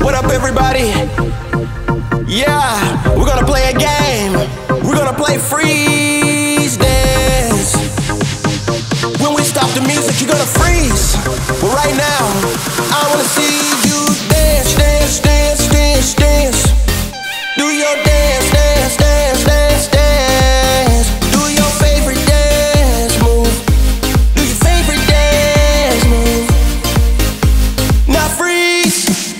What up, everybody? Yeah, we're gonna play a game. We're gonna play freeze dance. When we stop the music, you're gonna freeze. But right now,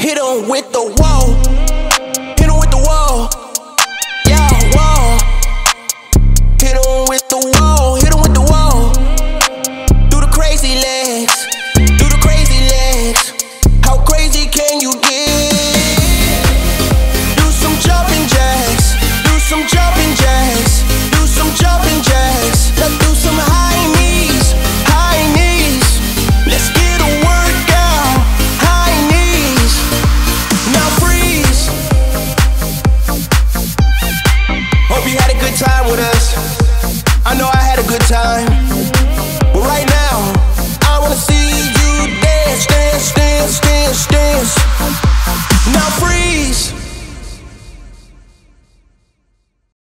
hit him with the woah. with us. I know I had a good time.